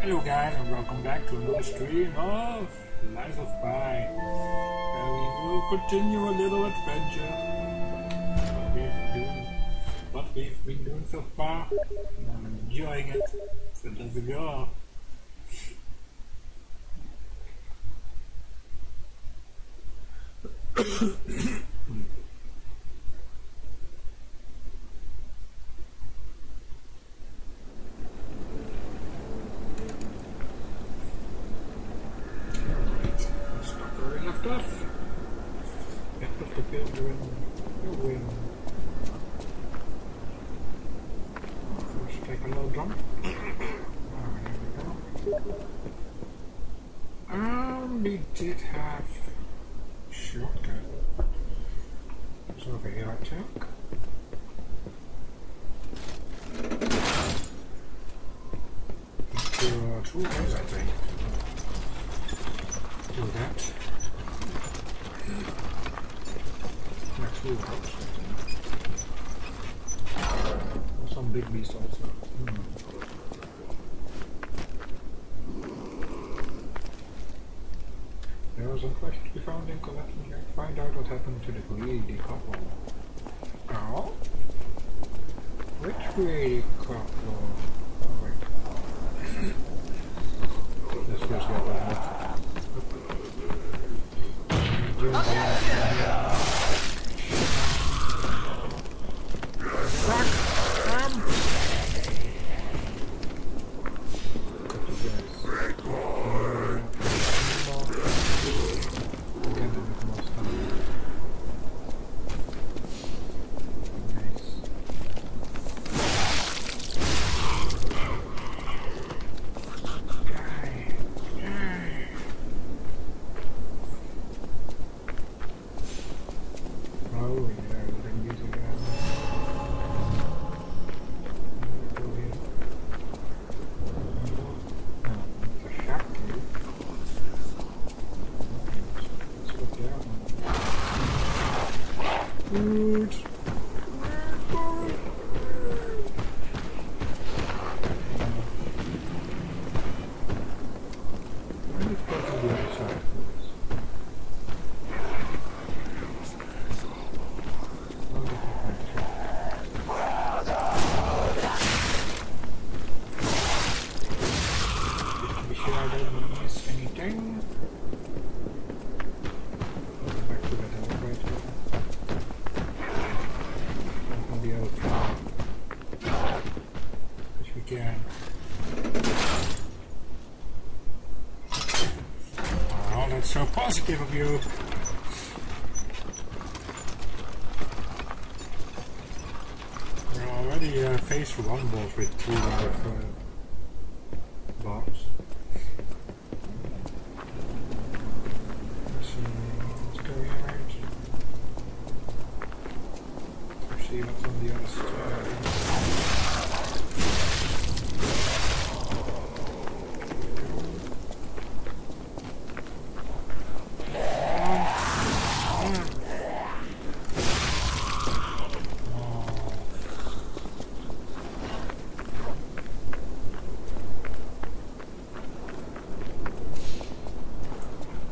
Hello guys and welcome back to another stream of Lies of P. Where we will continue a little adventure. What we've, doing, what we've been doing so far. And I'm enjoying it. So let's go Stop where we left off. Back of the builder and the wing. First take a little jump. Oh, there we go. Um, we did have shotgun. It's over here, I think. There are two ways, I think. Do that. Yeah, two routes. Some big beast also. Hmm. There was we found in collection here. Find out what happened to the greedy couple. Oh? Which greedy couple? Oh wait. Let's just get that. Oh, yeah, the music. Good. Why did go to the other side for this? Be sure I don't miss anything. Go back to that elevator. Open the other door. Which we can. Oh, that's so positive of you. We're already uh, faced one boss with two out of uh, bombs. Let's see what's going on. Let's see what's on the other side.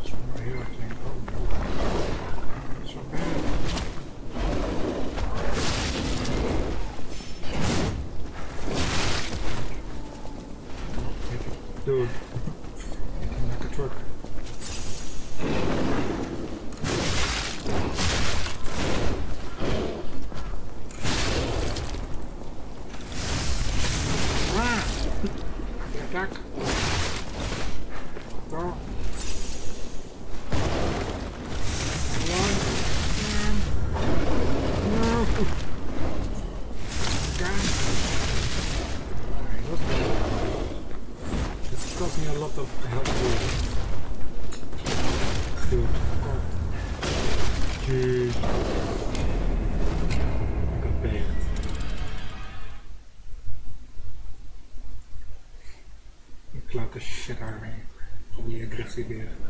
Somewhere here, I think. Oh, no. So bad. Dude. Like a truck. Ik klapt de shit out of me.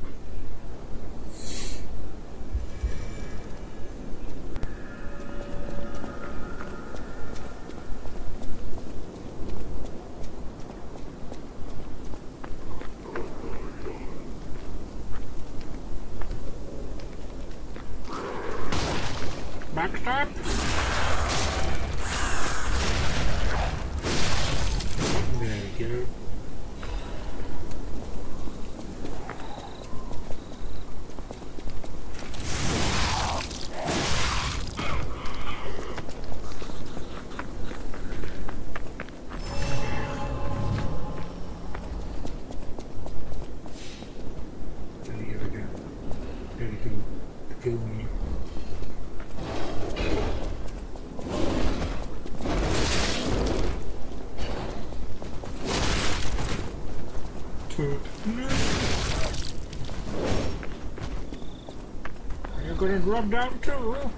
getting rubbed out too.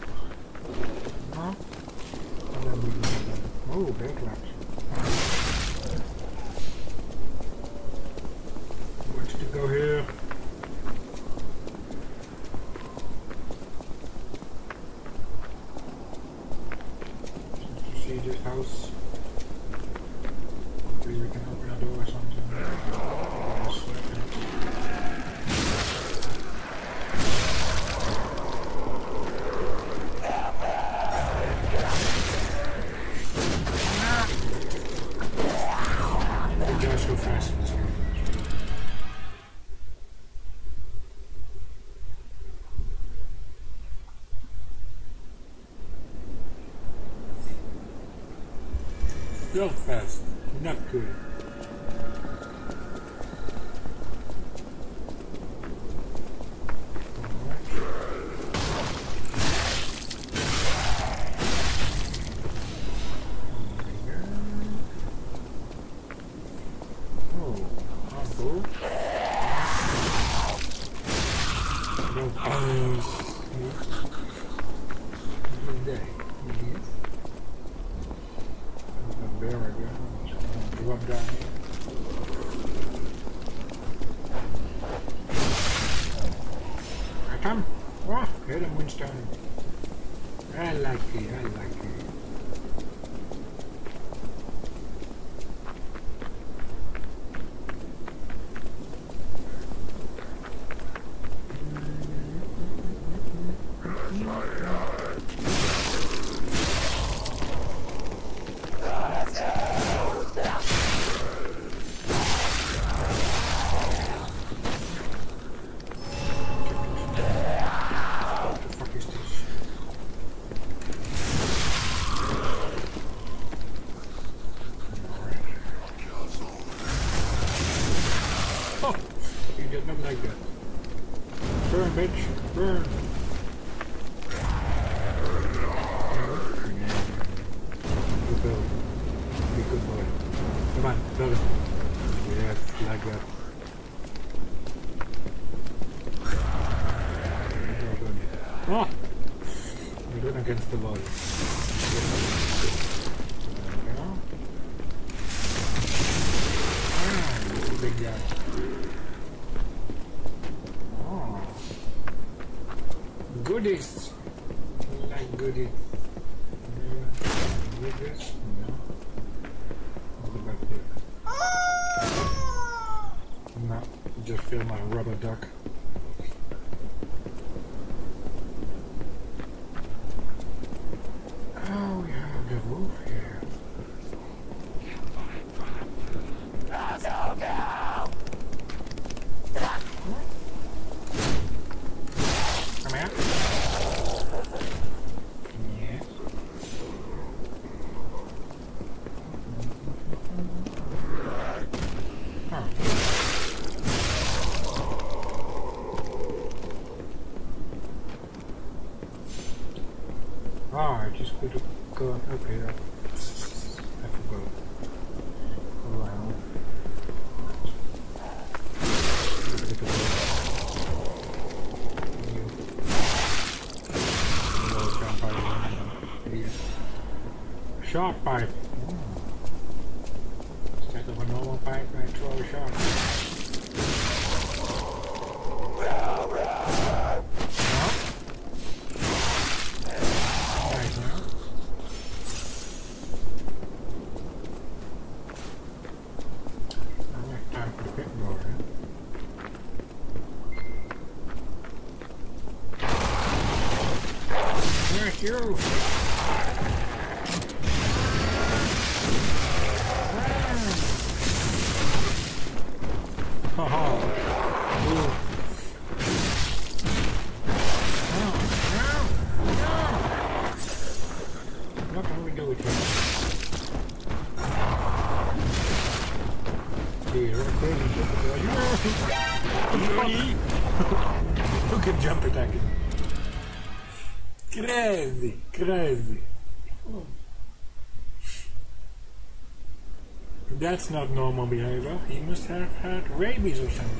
real fast. Stern. Oh, you get nothing like that. Burn, bitch, burn. Good boy. Be good boy. Come on, brother. Yes, like that. Oh! You're going against the wall. Shark pipe. Instead of a normal bite, I throw a shark bite. Thank you. That's not normal behavior. He must have had rabies or something.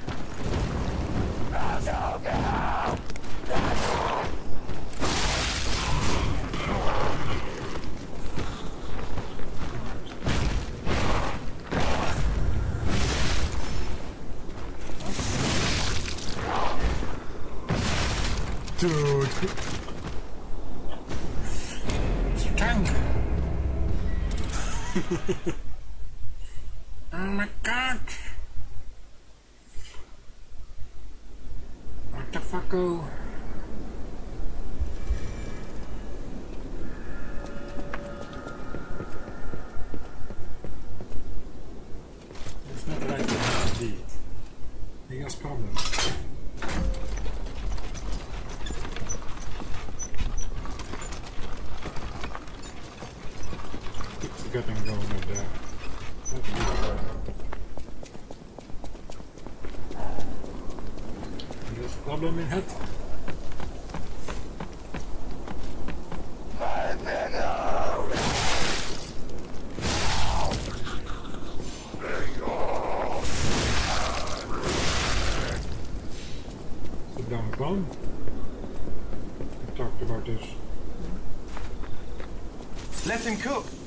let him Cook.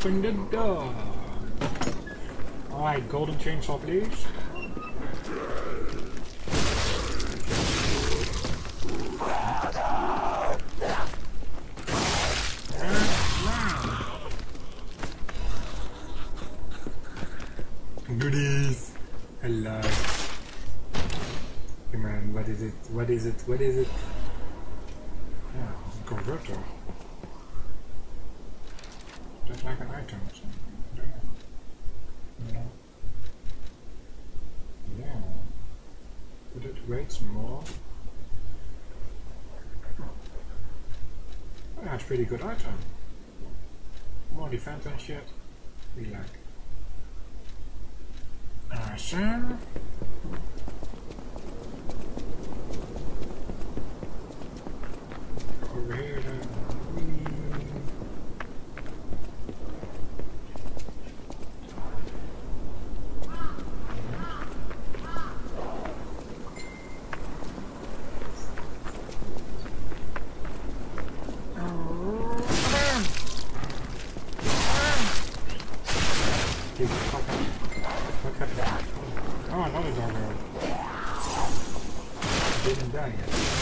open the door. Alright, golden chainsaw please. pretty good item. More defense and shit. been done yet.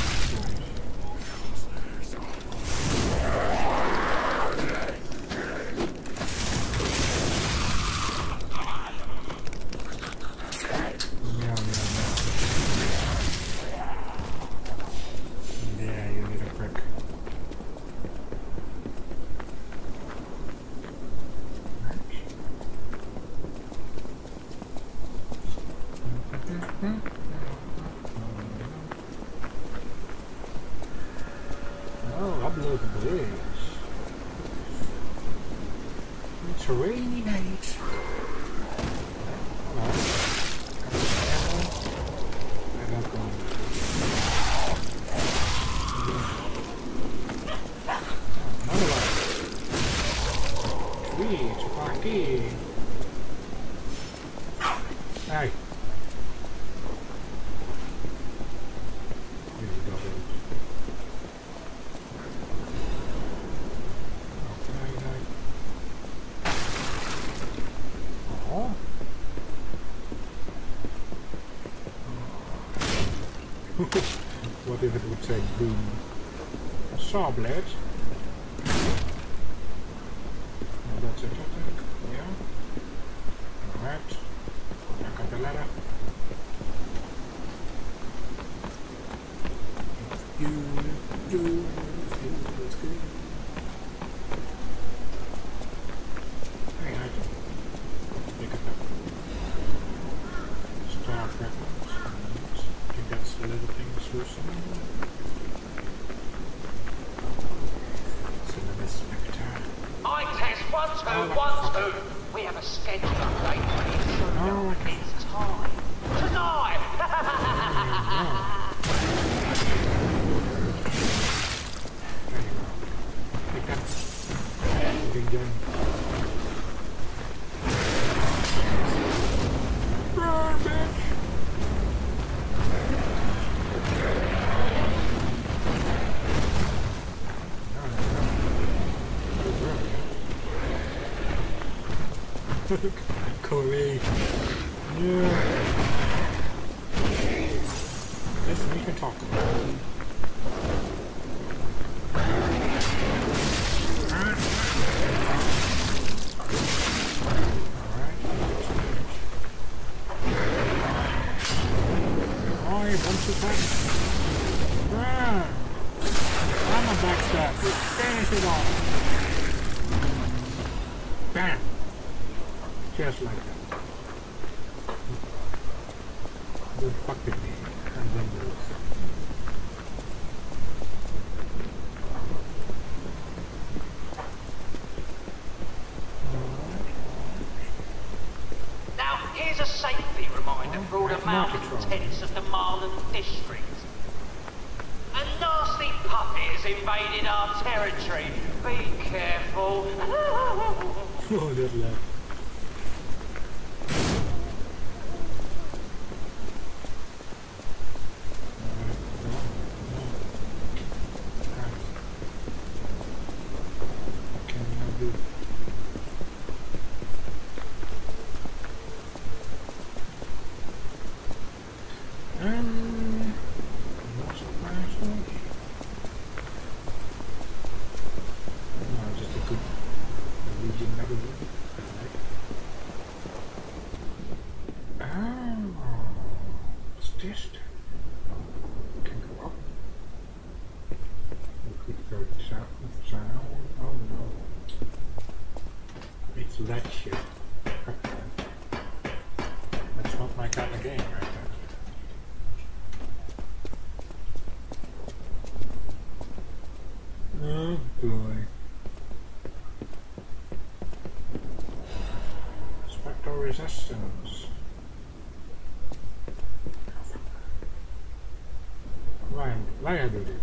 atrás dele. Só, doing? It's just a marlin fish. do that shit. That's not my kind of game right there. Oh boy. Spectral resistance. Why, why I do this?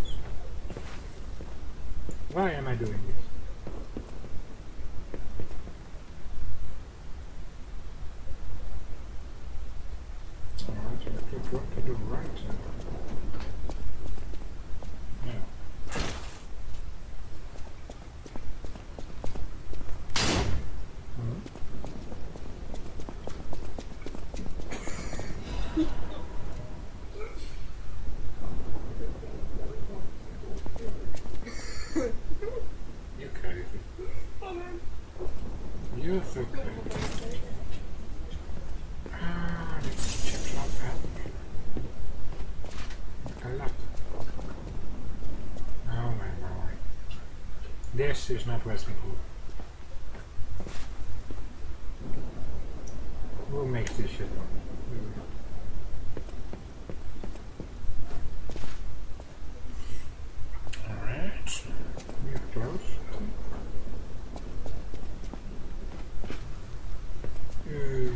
This is not Western food. Who makes this shit up? Alright. We're close. Yay. Uh,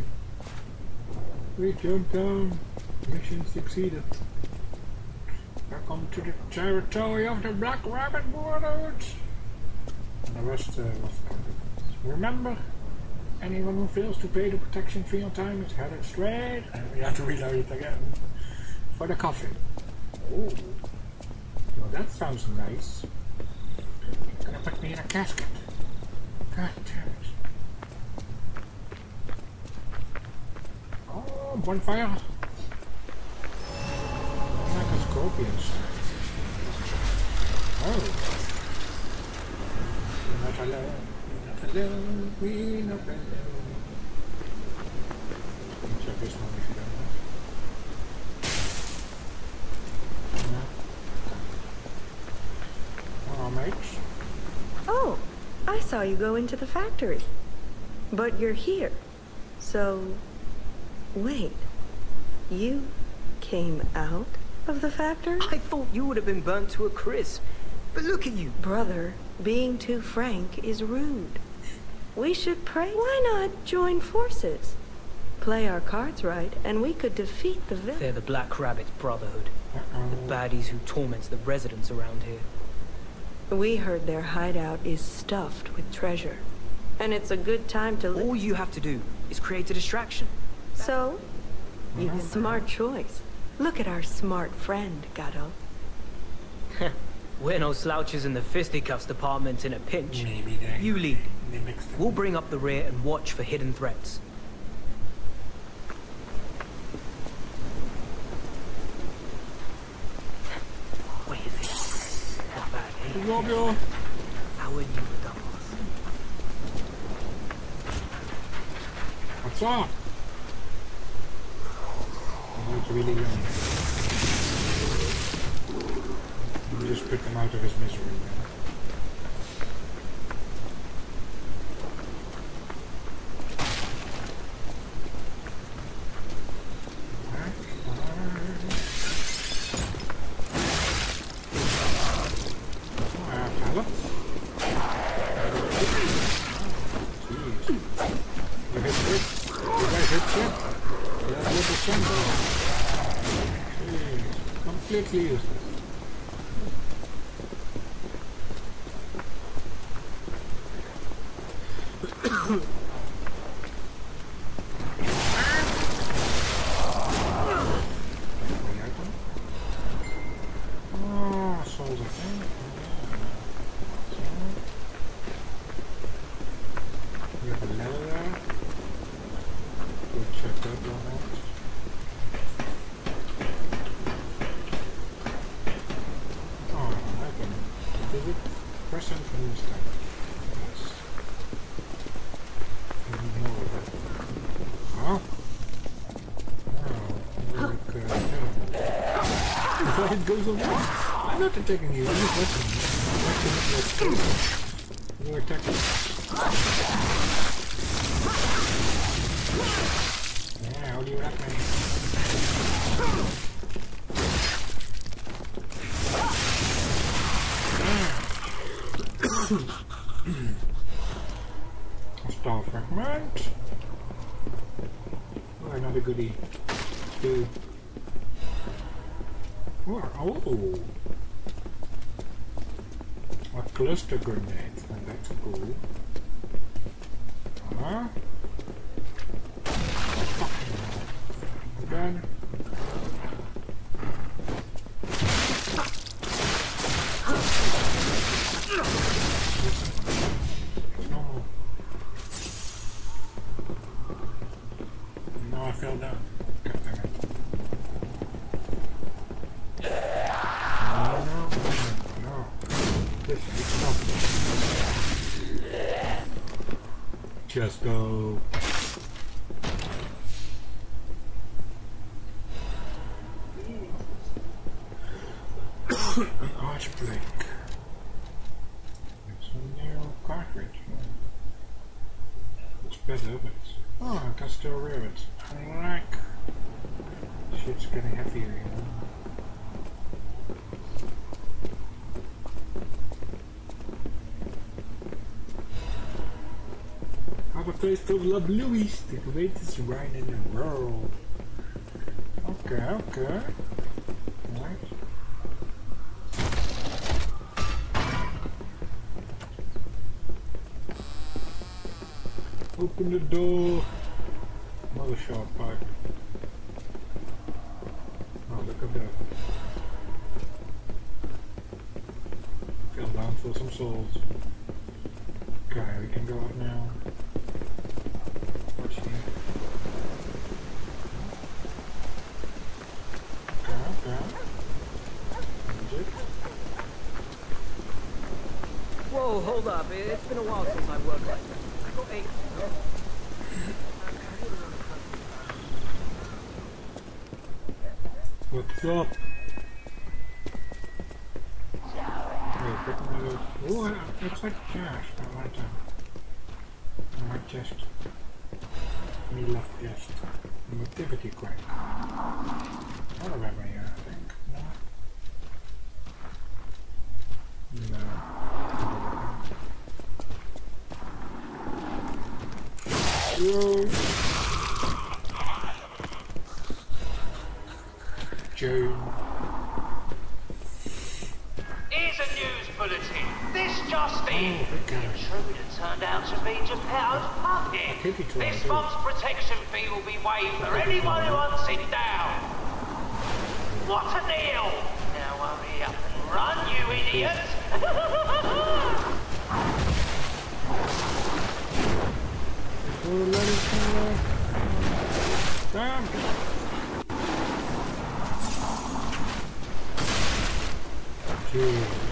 we jumped down. Mission succeeded. Welcome to the territory of the Black Rabbit Warlords. The rest uh, was. Remember, anyone who fails to pay the protection fee on time is headed straight. And we have to reload it again. For the coffin. Oh. Well, that sounds nice. You're Gonna put me in a casket. God damn it. Oh, bonfire. Like a scorpion. Oh. We're not alone. We're not alone. We're not alone. Check this one if you don't know. No. Alright, mates. Oh, I saw you go into the factory. But you're here. So, wait. You came out of the factory? I thought you would have been burnt to a crisp. But look at you. Brother, being too frank is rude. We should pray. Why not join forces? Play our cards right, and we could defeat the villain. They're the Black Rabbit Brotherhood. Uh-oh. The baddies who torments the residents around here. We heard their hideout is stuffed with treasure. And it's a good time to All you have to do is create a distraction. So, you smart choice. Look at our smart friend, Gato. We're no slouches in the fisticuffs department in a pinch. Maybe they, You lead. they mixed it. We'll bring up the rear and watch for hidden threats. Wait a minute. Not bad? Scorpio. How are you, dumbass? What's up? Just put him out of his misery. Man. Ah, Tyler? Jeez. You hit hit. You guys hit shit. Yeah, little symbol. Jeez. Completely useless. Oh, souls, I think. Yeah. We have a level there. Go check that one out. Oh, I can visit present moon star. Yes. I need more of that. Huh? Oh, like, uh, yeah. it goes away. I'm not attacking you, I'm just watching you. Watching your You're attacking. Yeah, How do you reckon? Star fragment. Oh, another goodie. Two. Oh, oh. Cluster grenade. Oh, that's cool. Huh? Again. No. No, I fell down. God damn it. No, no, no. This is not. Just go. An arch blink. It's a narrow cartridge. It's better, but oh, I can still rear it. Taste of La Bluey's, the greatest wine in the world. Okay, okay. Open the door. Another short pipe. Oh, look at that. Fell down for some souls. Okay, we can go out now. What's here? Okay, okay. Magic. Whoa, hold up. It's been a while since I worked like that. I got eight. What's up? Wait, pick another. Oh, it looks like cash. I want to. I want chest. Me love chest. An activity crank. Not a weapon here, I think. No. No. Whoa. June. Here's a news bulletin. This Oh, The intruder turned out to be Geppetto's puppet. Creepy This month's protection fee will be waived for anyone who hunts it down. What a deal! Now hurry up and run, you idiot! Oh, let it go. Damn. Jesus.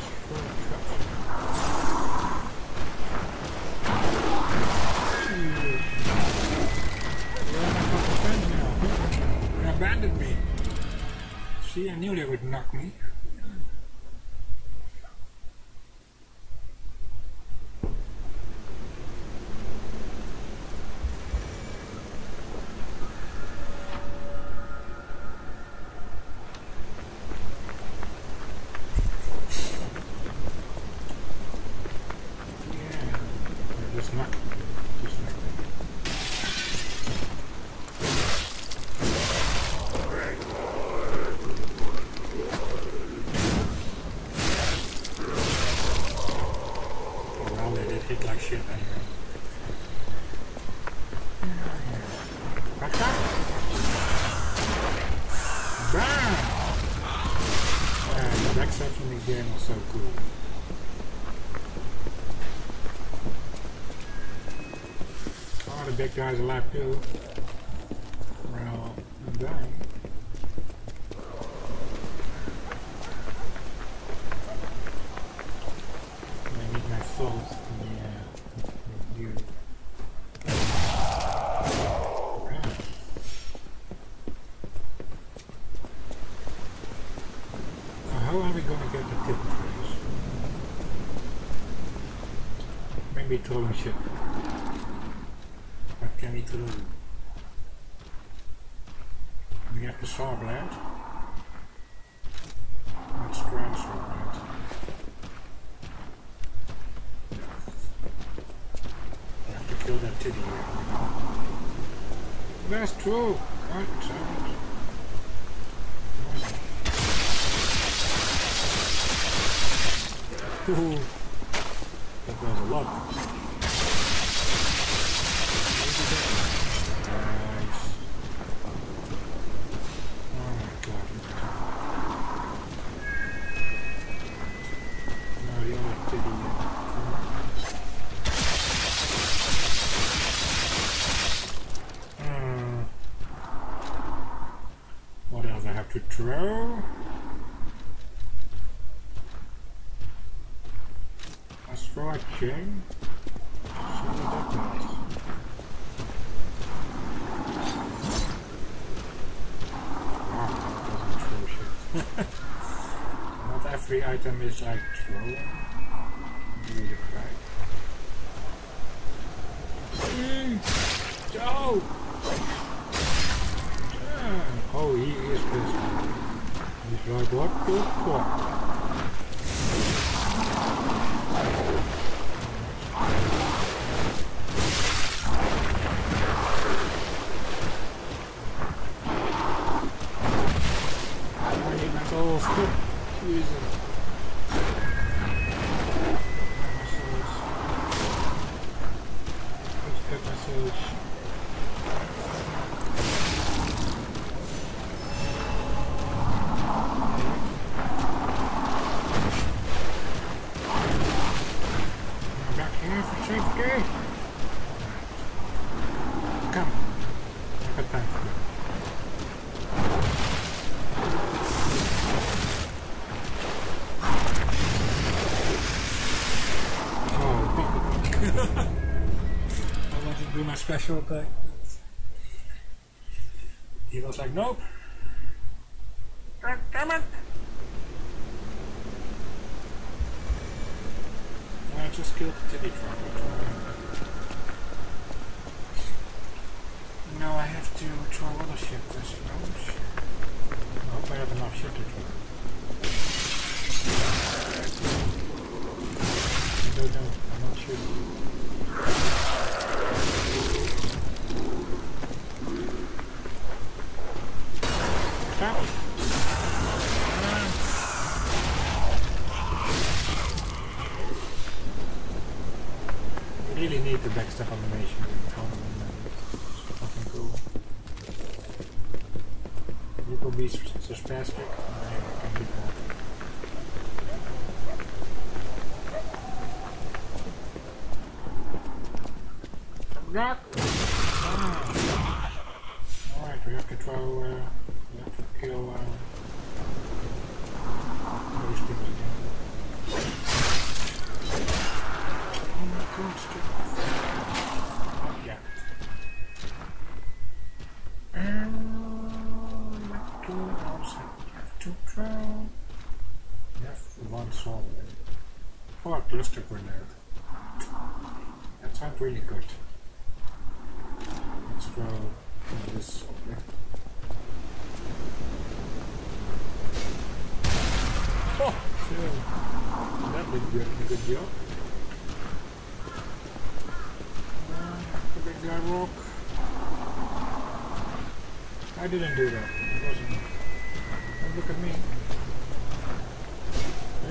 Abandoned me. See, I knew they would knock me. Yeah. Just knock. Just knock. Oh, well, they did hit like shit anyway. Back up. Bam! Yeah, the back section of the game was so cool. Oh, the big guy's I'm dying. I need my. Yeah. Ah. How are we to get the tip? Maybe trolling ship. We have to saw blade. That's grand saw blade. We have to kill that titty here. That's true! Right, Ooh. That was a lot. them is like motherfucker! Come. I got time for you. I wanted to do my special attack. He was like, nope. Come on. I just killed the titty truck. Rock Skyrock. I didn't do that. It wasn't. Don't look at me.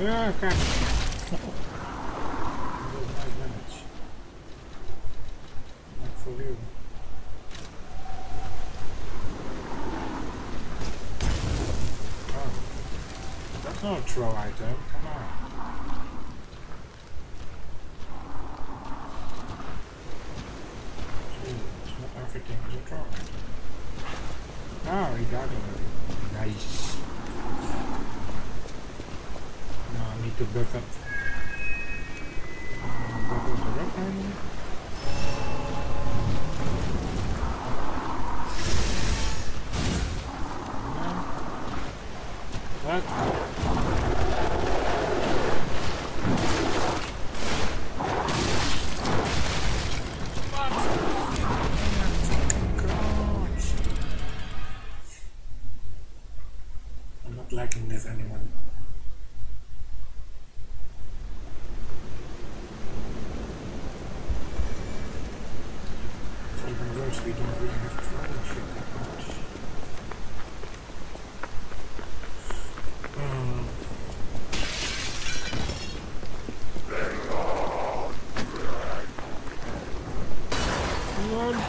Yeah, okay. There's no damage. Not for you. Oh. That's not a troll item.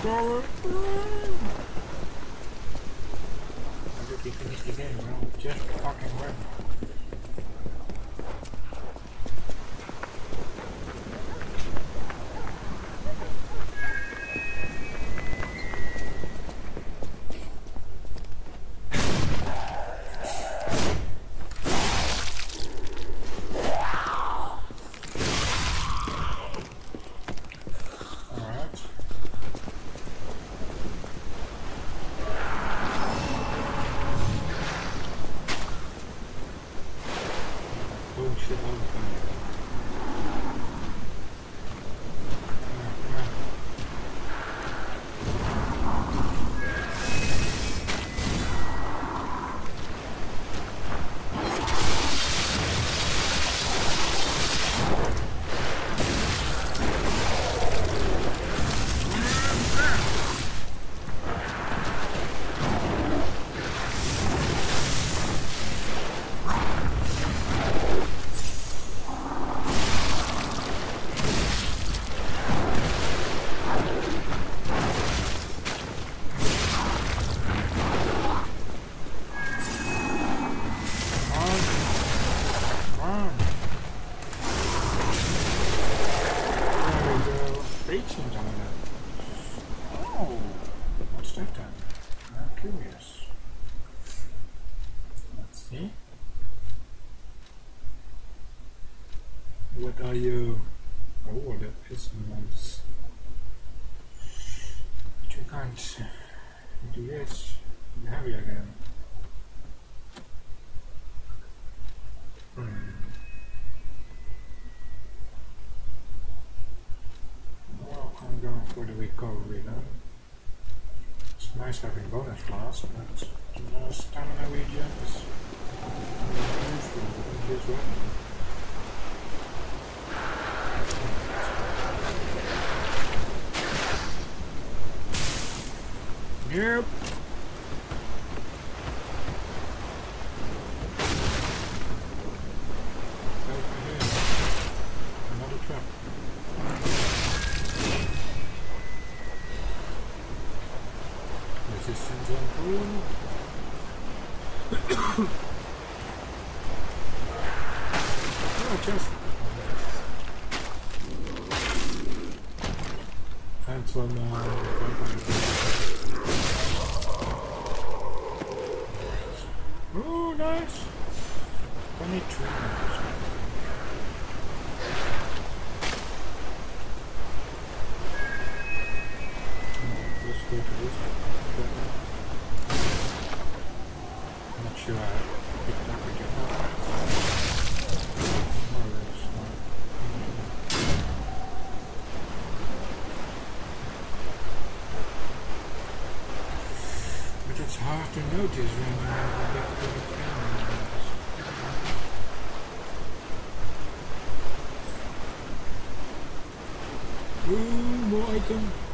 Run, Power! Run! I hope we finish the game, well, just fucking run. Alright. Oh shit, all the time. Come on. Come on. There we go. Bait seems on that. Oh, what's that then? I'm curious. Let's see. What are you? Oh, that is nice. But you can't do this. You're heavy again. Hmm. Well, I'm going for the recovery then. It's nice having bonus flask, but the stamina regen is useful in this. Yep. Over here. Another trap. Resistance improved. oh, just. And some uh, Oh, nice. 23 minutes. Let's go to this. I'm not sure I picked up But it's hard to notice when you have a big big camera. Ooh, more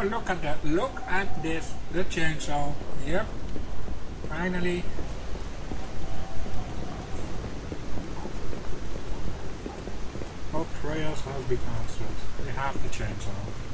oh, look at that. Look at this. The chainsaw. Yep. Finally. All prayers have been answered. We have the chainsaw.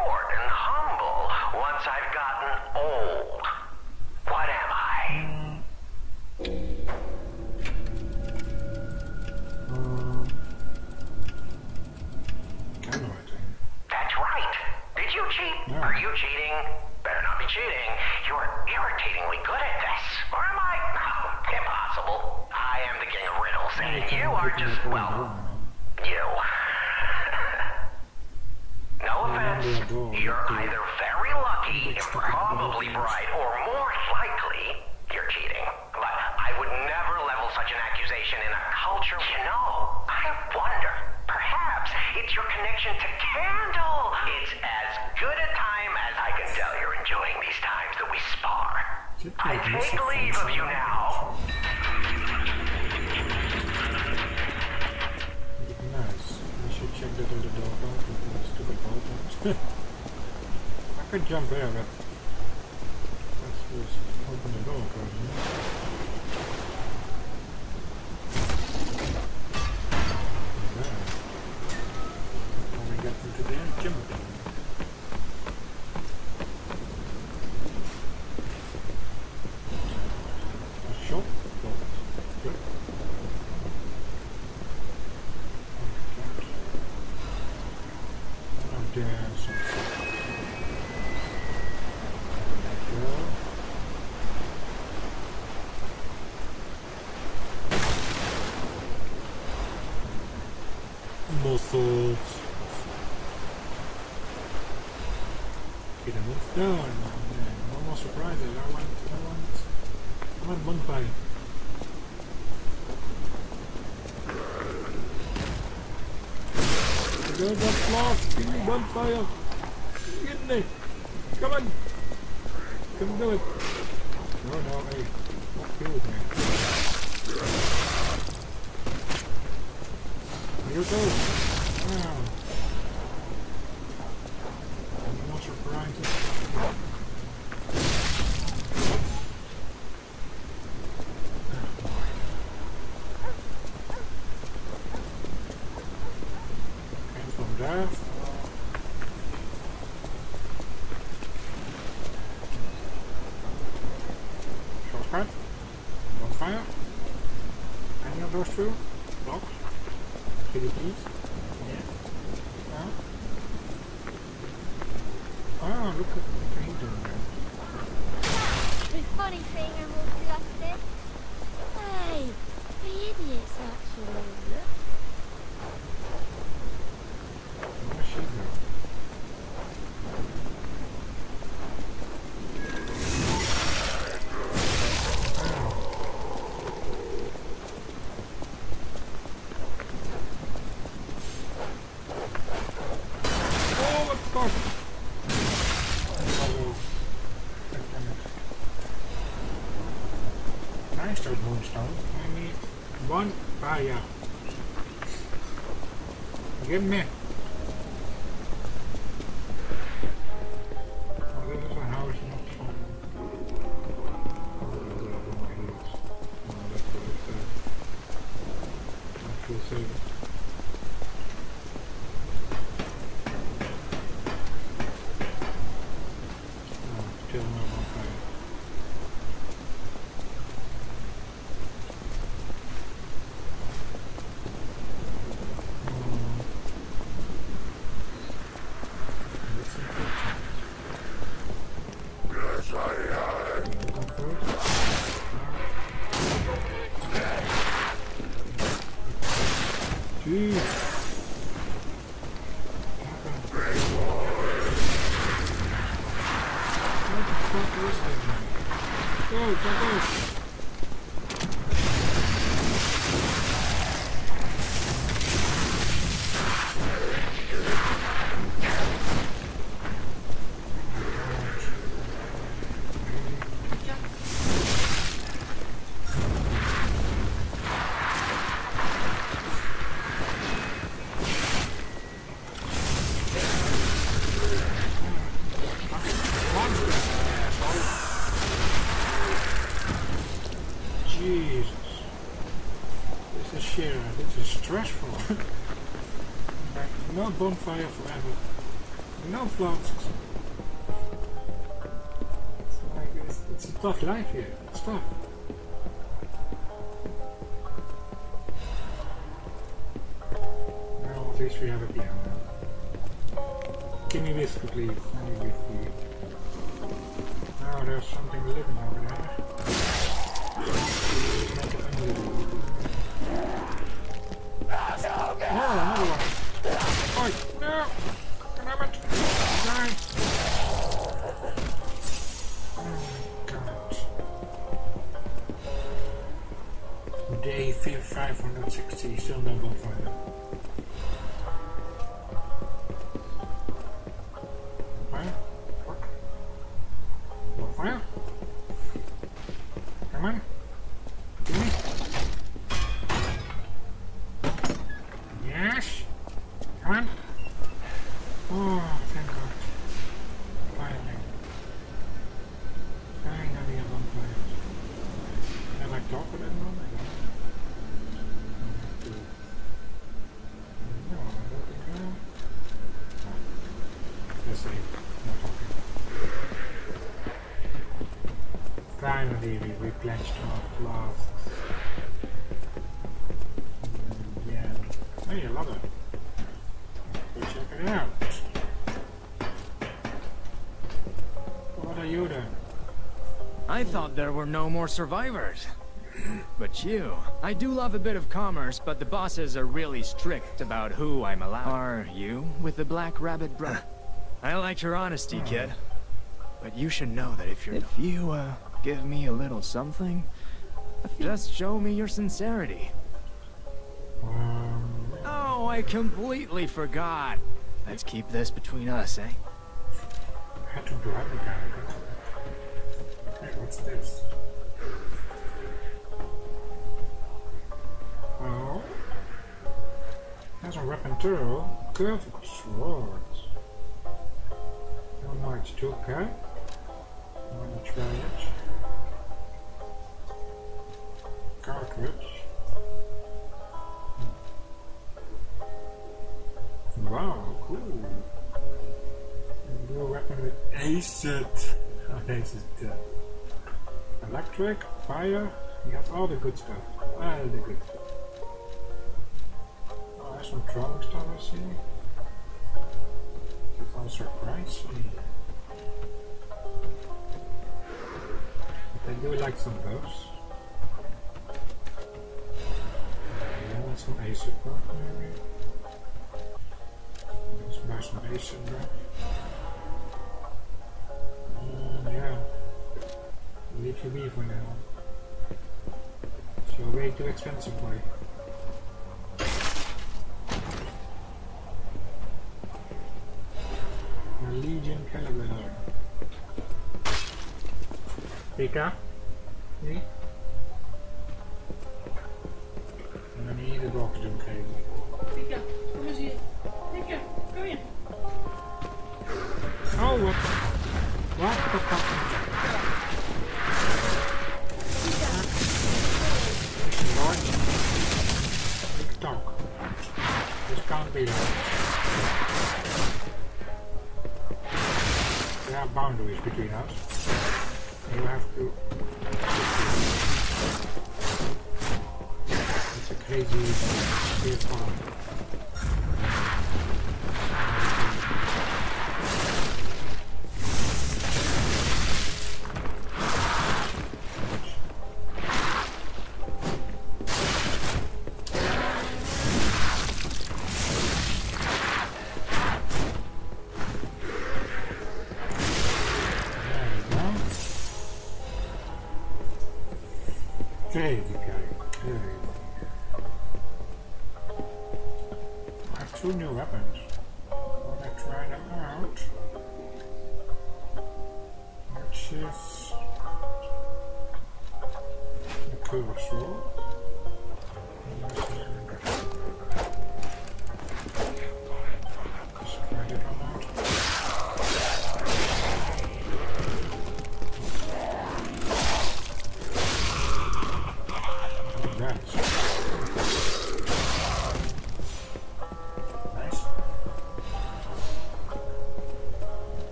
Short and humble once I've gotten old. What am I? That's right. Did you cheat? No. Are you cheating? Better not be cheating. You're irritatingly good at this. Or am I? Oh, impossible. I am the king of riddles, and you are just, well, you. no offense. You're either very lucky, probably bright, or more likely, you're cheating. But I would never level such an accusation in a culture. You know, I wonder. Perhaps it's your connection to Candle. It's as good a time as I can tell you're enjoying these times that we spar. I take leave of you now. Nice. I should check that other door the stupid I could jump there, but let's just open the door No, I'm, I'm almost surprised. I went, I went, I went bunk by. Don't get lost. Give me one fire. Get in there. Come on. Come do it. No, no, hey. Don't kill with me. Here it goes. Wow. Give me. on fire. Thought there were no more survivors. But you, I do love a bit of commerce, but the bosses are really strict about who I'm allowed. Are you with the Black Rabbit bro? I like your honesty, kid. But you should know that if you're if you uh give me a little something, just show me your sincerity. Um, Oh, I completely forgot. Let's keep this between us, eh? Hey, what's this? Oh. There's a weapon too. Curved swords. Okay. I'm gonna try it. Cartridge. Hmm. Wow, cool. A new weapon with acid. Oh, Ace is dead. Electric, fire, you got all the good stuff. All the good stuff. Oh, there's some throwing stuff I see. It's all surprising. But I do like some of. Yeah, some acid stuff maybe. Let's buy some acid breath. Uh, yeah. Be for now. So way too expensive for you. A Legion caliber. Pika? Nee? En dan hier de box doen geven. Pika, kom eens hier. Pika, kom. Oh, wat? Wat the fuck? Launched. There are boundaries between us. You have to. It's a crazy weird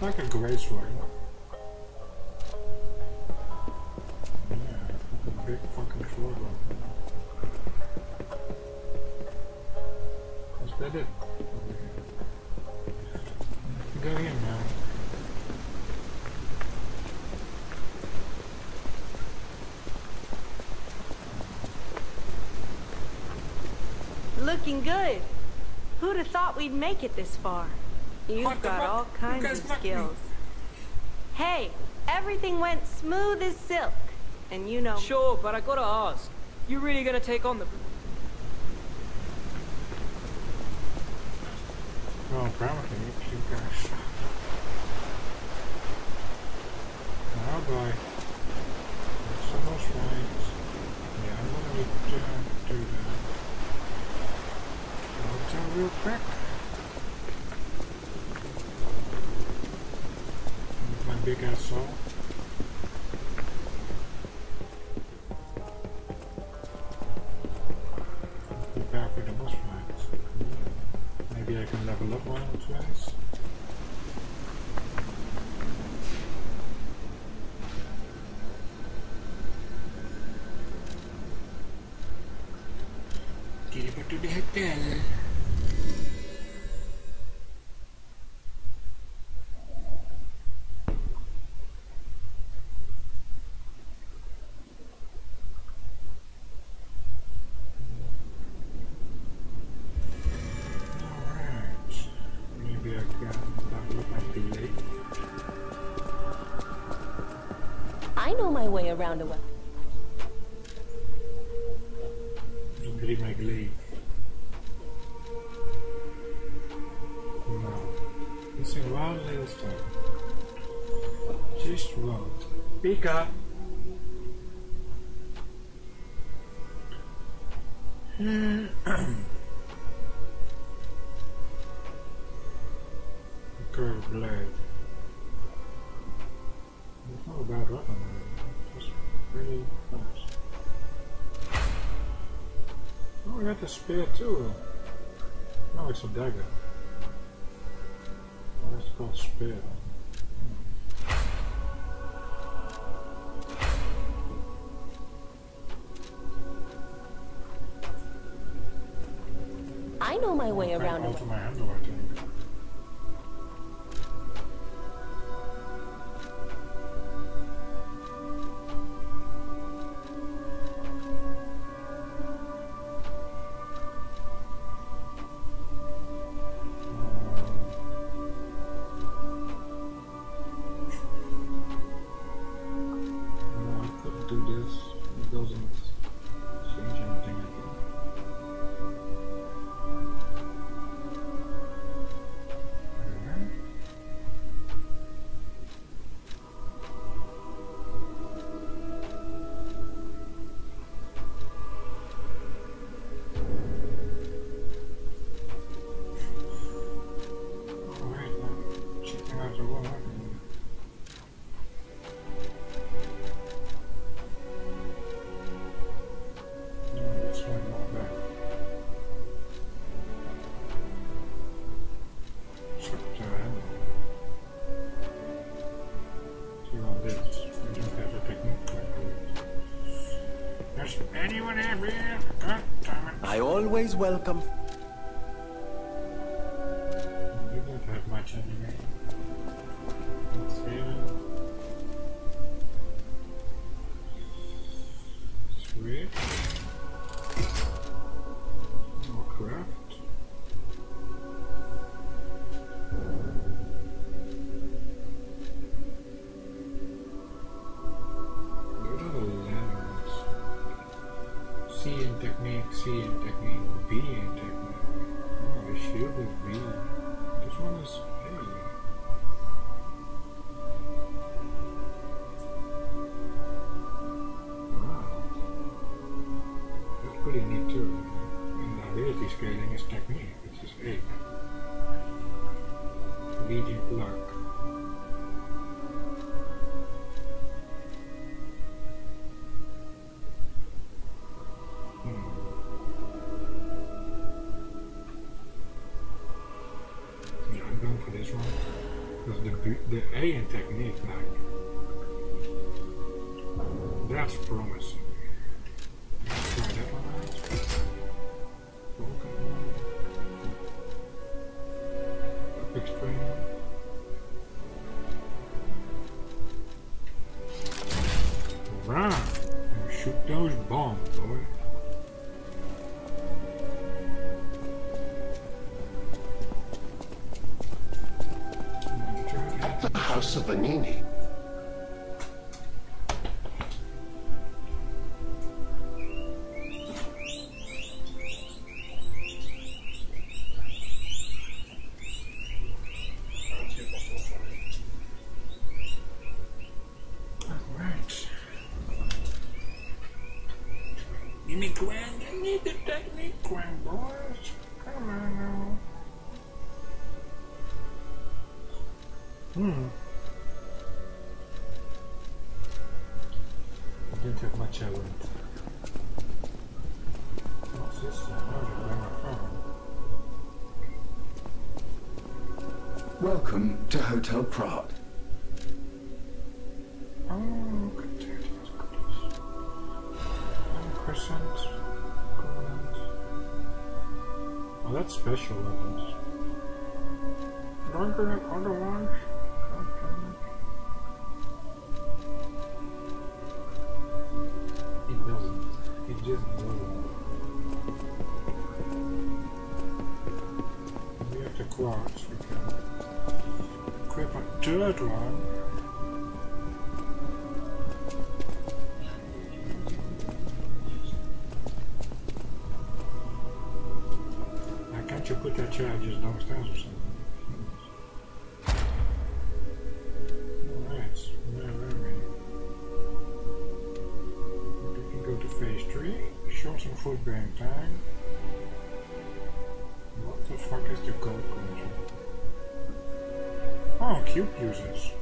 like a gray sword. We'd make it this far? You've What got all kinds of fucked me. skills. Hey, everything went smooth as silk. And you know, Sure, but I gotta ask. You really gonna take on the... Well, apparently, you guys. Oh boy. I know my way around a well. Geleefd. Nou, dit is een waar leeuwstaan. Just one. Pika! Curve blade. It's not a bad weapon. Really fast. Oh, we got the spear too. No, it's a dagger. Oh, it's called spear. I know my way around anyone here? I always welcome. Give me Quang. I need the technique, Quang, boys. Come on now. Hmm. I didn't have much I learned. What's this thing? They got my phone. Welcome to Hotel Krat. Oh, that's special weapons. Other ones? It doesn't. It just doesn't. We have. We can equip a third one. Alright, were we? Can go to phase 3, show some food time. What the fuck is the control? Oh, cube users.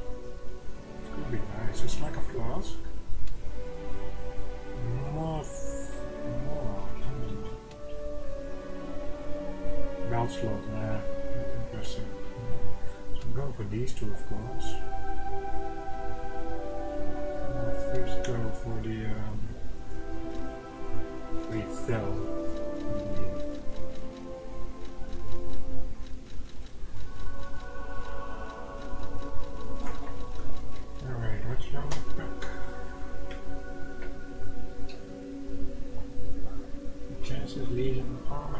Could be nice, it's like a flask. Two, of course. Uh, first go for the um. Yeah. Alright, what's back? Chances Legion arm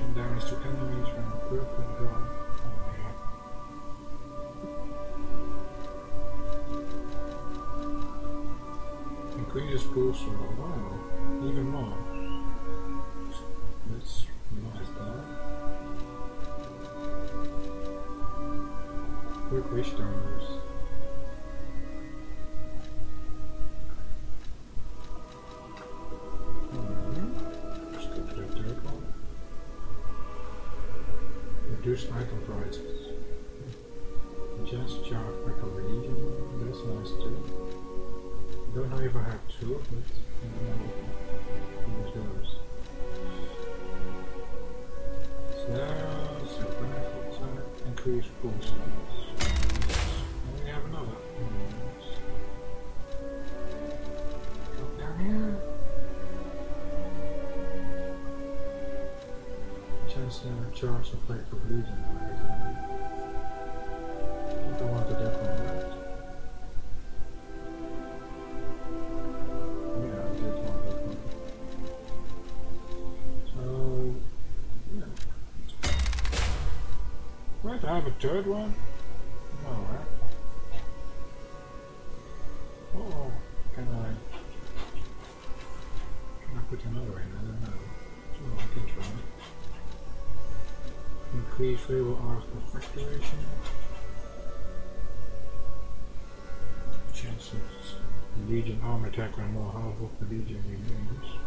destruction damage to enemies when a purple gun. Increases roll. Wow, even more. If I have two, but uh, use those. So, we have another. Down here. Chance to charge the plate of losing. Third one? No, right? Oh, can I... Can I put another in? I don't know. Oh, I can try. Increase variable article factoration. Chances Legion arm attack when more of the Legion remains.